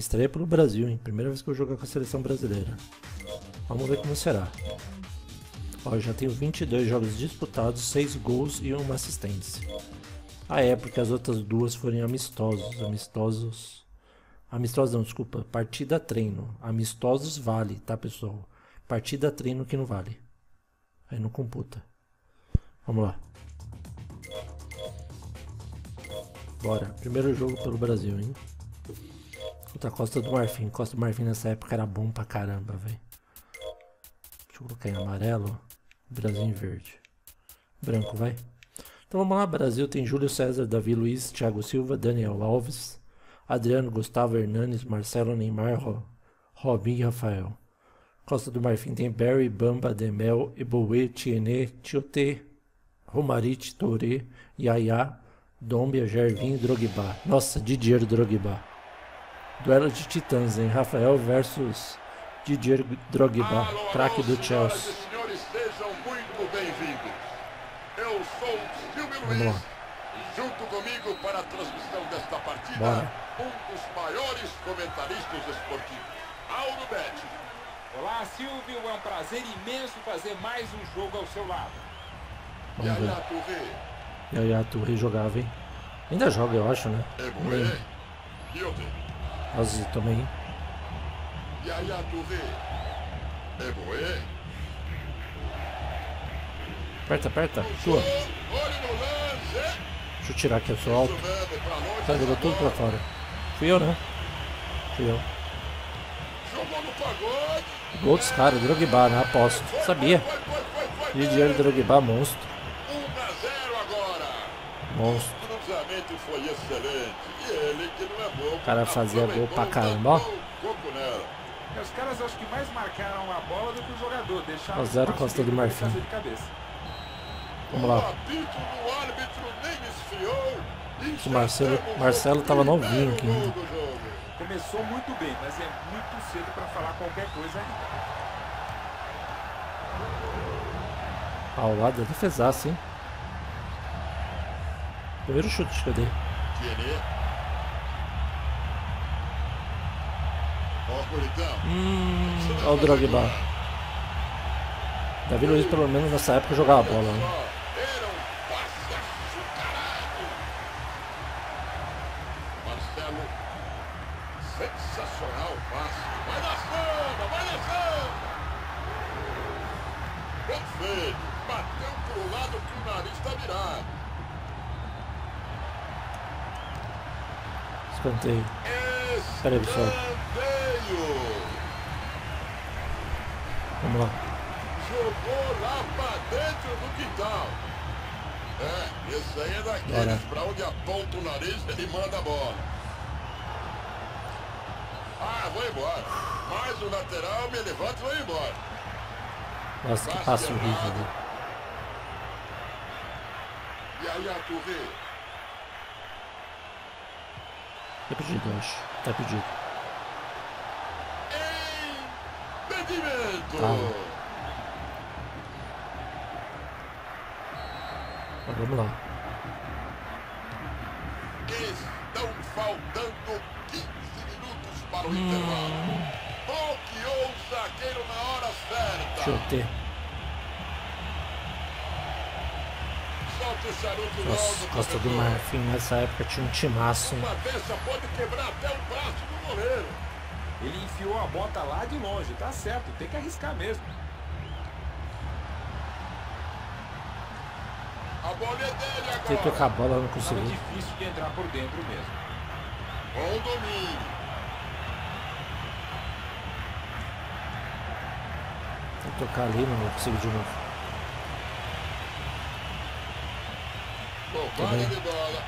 estreia pelo Brasil, hein? Primeira vez que eu jogo com a seleção brasileira. Vamos ver como será. Ó, eu já tenho 22 jogos disputados, 6 gols e uma assistência. Ah é, porque as outras duas foram amistosos. Amistosos... Amistosos não, desculpa. Partida treino. Amistosos vale, tá pessoal? Partida treino que não vale. Aí não computa. Vamos lá. Bora. Primeiro jogo pelo Brasil, hein? Contra Costa do Marfim. Costa do Marfim nessa época era bom pra caramba, velho. Deixa eu colocar em amarelo. Brasil em verde. Branco, vai. Então vamos lá, Brasil tem Júlio César, Davi Luiz, Thiago Silva, Daniel Alves, Adriano, Gustavo Hernanes, Marcelo Neymar, Ro, Robin e Rafael. Costa do Marfim tem Barry, Bamba, Demel, Eboe, Tiene, Tiote, Romarit, Touré, Yaya, Dombia, Gervin e Drogba. Nossa, Didier Drogba. Duelo de titãs, hein? Rafael versus Didier Drogba, craque do Chelsea. senhores, sejam muito bem-vindos. Eu sou Silvio Vamos Luiz. lá. E junto comigo para a transmissão desta partida, Bora. um dos maiores comentaristas esportivos, Auro Betti. Olá, Silvio. É um prazer imenso fazer mais um jogo ao seu lado. Vamos ver. Yaya Touré, Yaya Touré jogava, hein? Ainda joga, eu acho, né? Não Eboé, lembro. Ozzy também. Yaya Touré, Eboé, Aperta, aperta. No lance, Deixa eu tirar aqui, eu sou alto. Tá, jogou tudo pra fora. Fui eu, né? Fui eu. Gol dos caras, Drogba, né? Aposto. Sabia. Didier Drogba, monstro. 1 a 0 agora. Monstro. O cruzamento foi excelente. E ele, que não é bom. O cara fazia gol pra caramba, ó. Os caras acho que mais marcaram a bola do que o jogador. Deixaram Ó, zero Costa do Marfim. Vamos O lá. apito do árbitro nem esfriou. O Marcelo- Marcelo o tava novinho aqui do jogo. Começou muito bem, mas é muito cedo para falar qualquer coisa ainda. Ao lado da defesaça, hein? Primeiro chute que eu dei. Hum, olha o Drogba. Davi Luiz, pelo menos nessa época, jogava bola, né? Marcelo, sensacional passe. Vai na samba, vai na samba. Perfeito. Bateu pro lado que o nariz tá virado. Escanteio. Pera aí, pessoal. Vamos lá. Jogou lá pra dentro do quintal. É, esse aí é Bora. daqueles pra onde aponta o nariz, ele manda a bola. Ah, vou embora. Mais um lateral, me levanto e vou embora. Nossa, que passo horrível. né? E aí a Touré, Tá pedido, eu acho. Tá pedido. impedimento. Calma. Mas vamos lá. Estão faltando 15 minutos para o intervalo. Bloqueou o zagueiro na hora certa. Chutei. Solta o Nossa, Costa do. Marfim nessa época tinha um timaço, hein? Uma dessa pode quebrar até o braço do goleiro. Ele enfiou a bota lá de longe, tá certo, tem que arriscar mesmo. A bola é dele agora. tocar a bola, não Tava consegui. difícil de entrar por dentro mesmo. Bom domínio. Tentei tocar ali, não consegui de novo. Bola.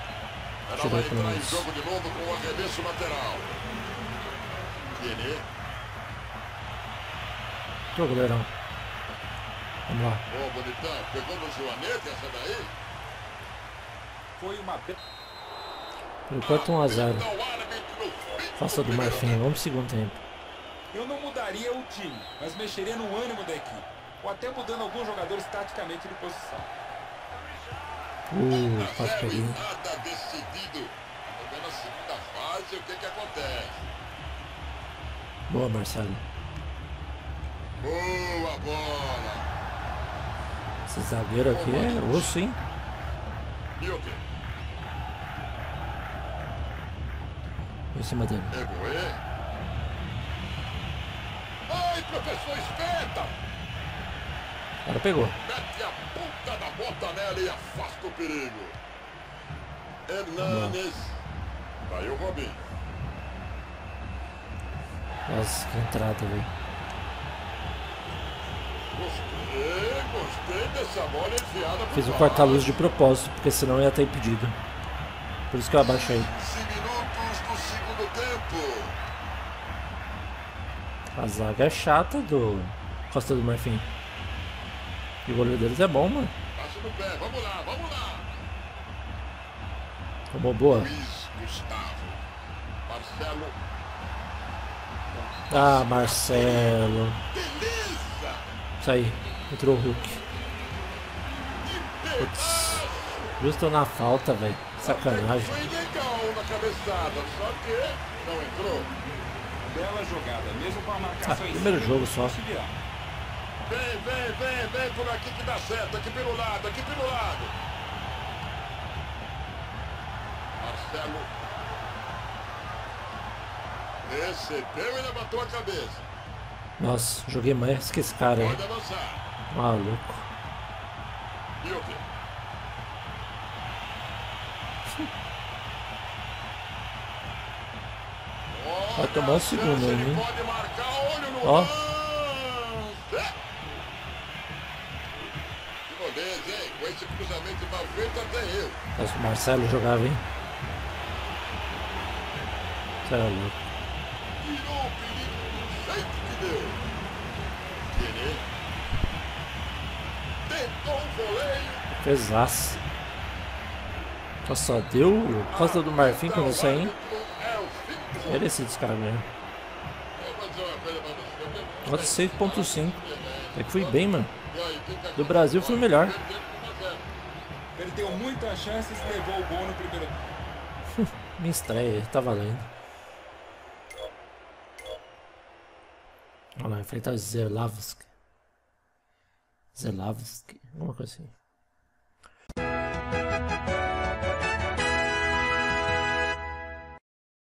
Ela Tirou vai pelo entrar em menos. jogo de novo com o arremesso lateral. Tiene. Tô, goleirão. Vamos lá. Ô, bonitão. Pegou no joanete essa daí? Foi uma Por enquanto 1x0. O árbitro no fim Faça do Marfim, vamos pro segundo tempo. Eu não mudaria o time, mas mexeria no ânimo da equipe. Ou até mudando alguns jogadores taticamente de posição. E peguei. nada decidido. Na segunda fase o que que acontece. Boa, Marcelo. Boa bola. Esse zagueiro aqui é osso, hein? Milke. Em cima dele. Egoê. Ai, professor, espeta. Cara pegou. Mete a ponta da bota nela e afasta o perigo. Hernanes. Vai o Robinho. Nossa, que entrada, velho. Gostei, gostei dessa bola enfiada Fiz o lado. corta-luz de propósito, porque senão ia ter impedido. Por isso que eu abaixei. 15 minutos do segundo tempo. A zaga é chata do Costa do Marfim. E o goleiro deles é bom, mano. Passe no pé, vamos lá, vamos lá. Tomou boa. Luiz Gustavo. Marcelo. Ah, Marcelo. Beleza. Isso aí. Entrou o Hulk. Putz. Justo na falta, velho. Sacanagem. Foi legal na cabeçada, só que não entrou. Bela jogada, mesmo com a marcação Ah, primeiro jogo só. Vem, vem, vem, vem por aqui que dá certo. Aqui pelo lado, aqui pelo lado. Marcelo. Recebeu e levantou a cabeça. Nossa, joguei mais que esse cara aí. Pode avançar. Maluco. Milke. Vai tomar o segundo aí, no Ó. cruzamento mal feito até eu. Mas o Marcelo jogava, hein? É louco. Tirou o perigo do jeito que deu. Nenê. Tentou um voleio. Pesaço. Nossa, deu o Costa do Marfim com você, hein? É o. Merecido esse cara mesmo. Eu vou dizer uma coisa pra você. Nota 6.5. É que fui bem, mano. Tá Do Brasil foi o melhor. perdendo por 1 a 0? Perdeu muitas chances e levou o gol no primeiro Minha estreia, tá valendo. Olha lá, enfrentar Zelavski. Zelavski, alguma coisa assim.